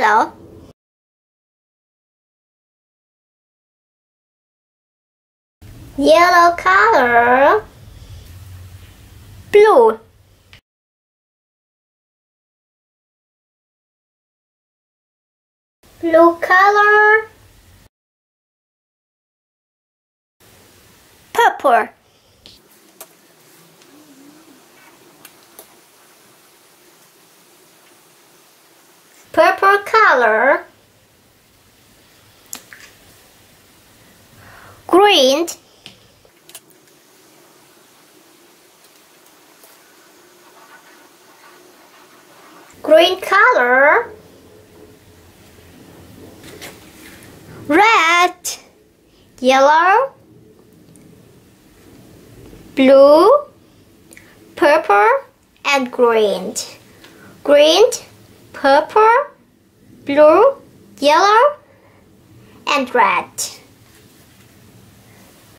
yellow. Yellow color. Blue. Blue color. Purple. Color. Green. Green color. Red. Yellow. Blue. Purple and green. Green, purple, blue, yellow, and red.